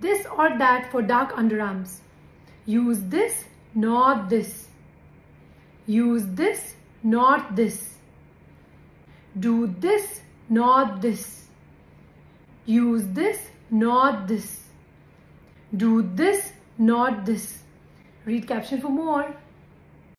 this or that for dark underarms. Use this, not this. Use this, not this. Do this, not this. Use this, not this. Do this, not this. Read caption for more.